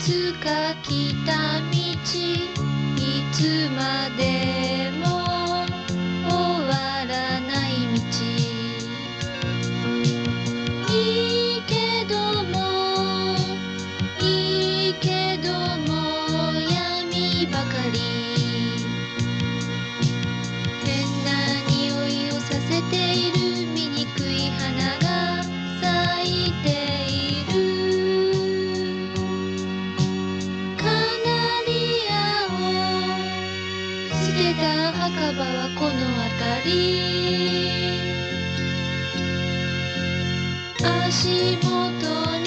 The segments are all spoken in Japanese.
つか来た道いつまでてた墓場はこの辺り。足元に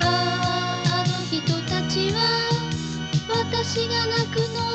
あああの人たちは私が泣くの